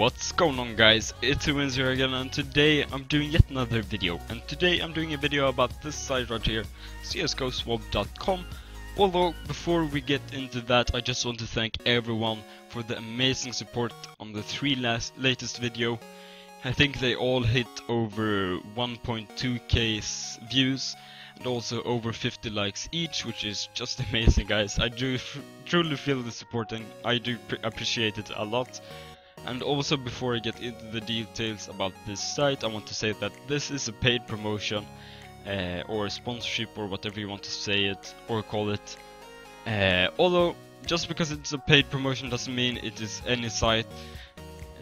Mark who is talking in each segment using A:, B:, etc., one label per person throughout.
A: What's going on guys, it's Wins here again and today I'm doing yet another video and today I'm doing a video about this site right here, csgoswap.com Although before we get into that I just want to thank everyone for the amazing support on the three last latest video I think they all hit over 1.2k views and also over 50 likes each, which is just amazing guys. I do truly feel the support and I do appreciate it a lot. And also before I get into the details about this site, I want to say that this is a paid promotion uh, or sponsorship or whatever you want to say it or call it. Uh, although just because it's a paid promotion doesn't mean it is any site.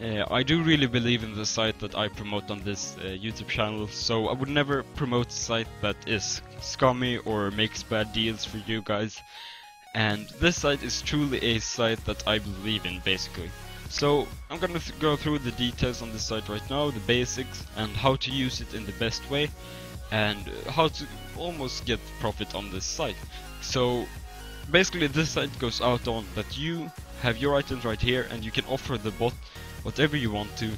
A: Uh, I do really believe in the site that I promote on this uh, YouTube channel, so I would never promote a site that is scummy or makes bad deals for you guys. And this site is truly a site that I believe in, basically. So I'm gonna go through the details on this site right now, the basics, and how to use it in the best way, and uh, how to almost get profit on this site. So basically this site goes out on that you have your items right here and you can offer the bot whatever you want to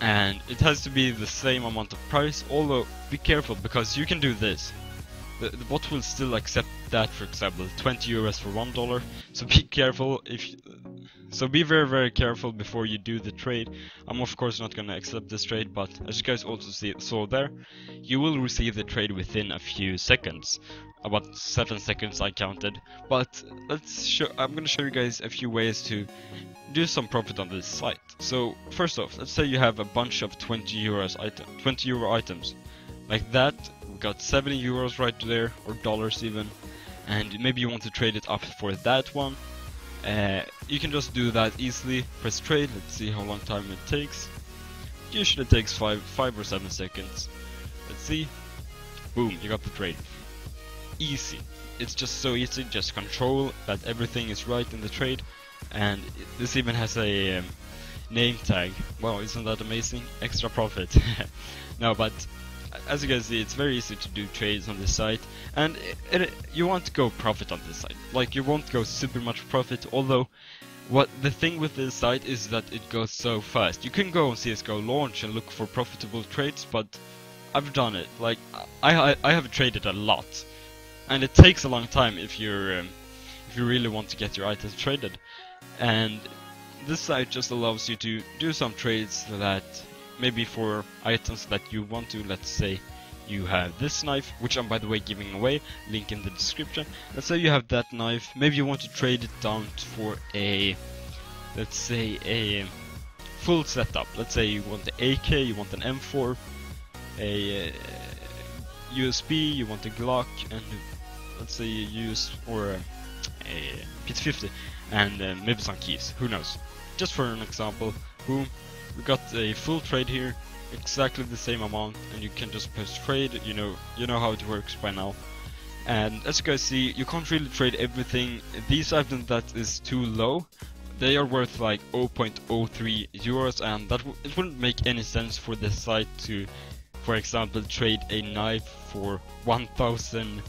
A: and it has to be the same amount of price although be careful because you can do this the, the bot will still accept that for example 20 euros for one dollar so be careful if so be very very careful before you do the trade. I'm of course not gonna accept this trade but as you guys also see, saw there, you will receive the trade within a few seconds. About 7 seconds I counted. But let's show I'm gonna show you guys a few ways to do some profit on this site. So first off, let's say you have a bunch of 20 euros item 20 euro items. Like that, we got 70 euros right there, or dollars even. And maybe you want to trade it up for that one uh, you can just do that easily, press trade, let's see how long time it takes. Usually it takes 5, five or 7 seconds. Let's see. Boom, you got the trade. Easy. It's just so easy, just control that everything is right in the trade. And this even has a um, name tag. Wow, isn't that amazing? Extra profit. no, but as you guys see, it's very easy to do trades on this site, and it, it, you won't go profit on this site. Like, you won't go super much profit, although what the thing with this site is that it goes so fast. You can go on CSGO Lounge and look for profitable trades, but I've done it. Like, I, I, I have traded a lot, and it takes a long time if you're um, if you really want to get your items traded. And this site just allows you to do some trades that maybe for items that you want to, let's say you have this knife, which I'm by the way giving away, link in the description. Let's say you have that knife, maybe you want to trade it down for a, let's say a full setup. Let's say you want the AK, you want an M4, a uh, USP, you want a Glock, and let's say you use, or a, a P250, and uh, maybe some keys, who knows. Just for an example, boom, we got a full trade here, exactly the same amount, and you can just press trade, you know, you know how it works by now. And as you guys see, you can't really trade everything. These items that is too low, they are worth like 0.03 euros, and that it wouldn't make any sense for the site to, for example, trade a knife for 1000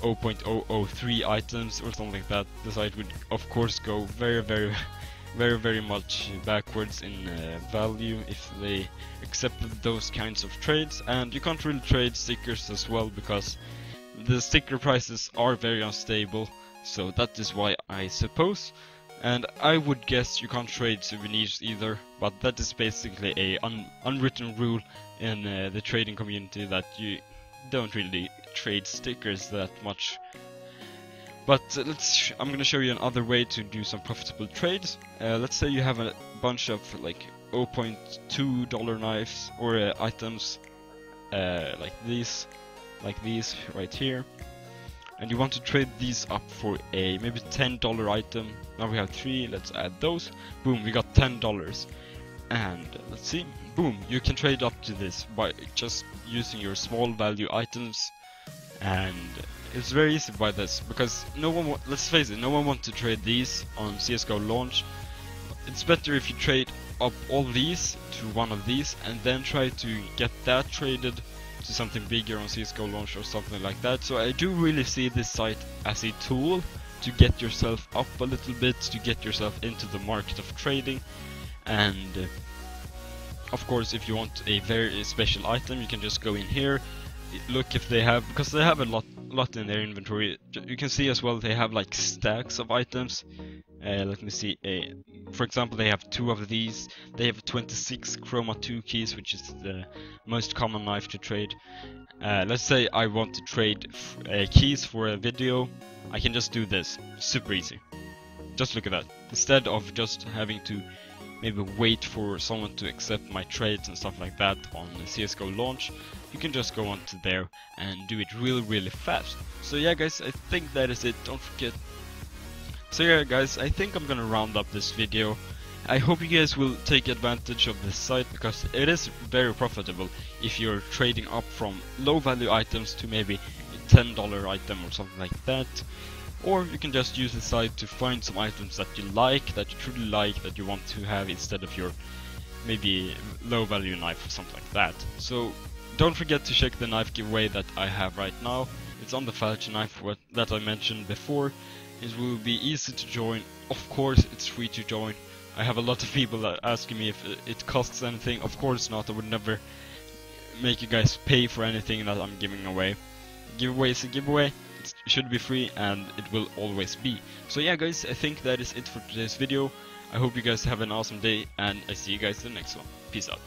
A: 0.003 items or something like that. The site would of course go very very very very much backwards in uh, value if they accepted those kinds of trades. And you can't really trade stickers as well because the sticker prices are very unstable. So that is why I suppose. And I would guess you can't trade souvenirs either but that is basically a un unwritten rule in uh, the trading community that you don't really trade stickers that much but uh, let's I'm gonna show you another way to do some profitable trades. Uh, let's say you have a bunch of like 0.2 dollar knives or uh, items uh, like these, like these right here, and you want to trade these up for a maybe 10 dollar item. Now we have three. Let's add those. Boom, we got 10 dollars. And let's see, boom, you can trade up to this by just using your small value items and it's very easy to buy this because no one let's face it no one wants to trade these on CSGO Lounge. It's better if you trade up all these to one of these and then try to get that traded to something bigger on CSGO Lounge or something like that. So I do really see this site as a tool to get yourself up a little bit to get yourself into the market of trading. And uh, of course if you want a very special item you can just go in here look if they have because they have a lot lot in their inventory. You can see as well they have like stacks of items. Uh, let me see uh, for example they have two of these. They have 26 chroma 2 keys which is the most common knife to trade. Uh, let's say I want to trade uh, keys for a video. I can just do this. Super easy. Just look at that. Instead of just having to maybe wait for someone to accept my trades and stuff like that on the CSGO Lounge, you can just go onto there and do it really really fast. So yeah guys, I think that is it, don't forget. So yeah guys, I think I'm gonna round up this video. I hope you guys will take advantage of this site because it is very profitable if you're trading up from low value items to maybe a $10 item or something like that. Or you can just use the site to find some items that you like, that you truly like, that you want to have instead of your maybe low value knife or something like that. So don't forget to check the knife giveaway that I have right now. It's on the Falchion knife that I mentioned before. It will be easy to join. Of course it's free to join. I have a lot of people asking me if uh, it costs anything. Of course not, I would never make you guys pay for anything that I'm giving away. Giveaway is a giveaway it should be free and it will always be. So yeah guys, I think that is it for today's video. I hope you guys have an awesome day and I see you guys in the next one. Peace out.